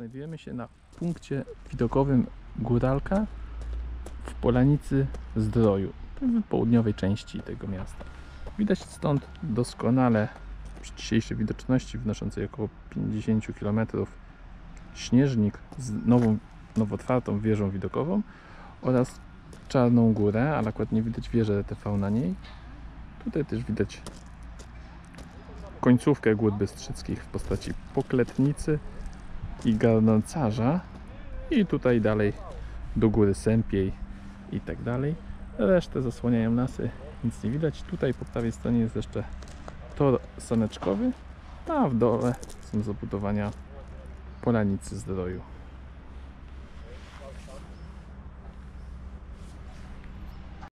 Znajdujemy się na punkcie widokowym Góralka w Polanicy Zdroju, w południowej części tego miasta. Widać stąd doskonale przy dzisiejszej widoczności wynoszącej około 50 km śnieżnik z nową, nowo otwartą wieżą widokową oraz Czarną Górę, ale akurat nie widać wieży RTV na niej. Tutaj też widać końcówkę Gór Bystrzyckich w postaci pokletnicy i garncarza i tutaj dalej do góry Sępiej i tak dalej. Resztę zasłaniają lasy, nic nie widać. Tutaj po prawej stronie jest jeszcze tor saneczkowy, a w dole są zabudowania Polanicy Zdroju.